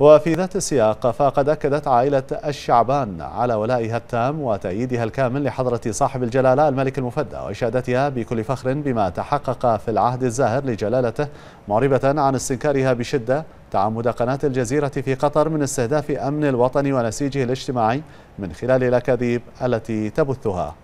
وفي ذات السياق فقد أكدت عائلة الشعبان على ولائها التام وتأييدها الكامل لحضرة صاحب الجلالة الملك المفدى وإشادتها بكل فخر بما تحقق في العهد الزاهر لجلالته معربة عن استنكارها بشدة. تعمد قناة الجزيرة في قطر من استهداف أمن الوطن ونسيجه الاجتماعي من خلال الأكاذيب التي تبثها.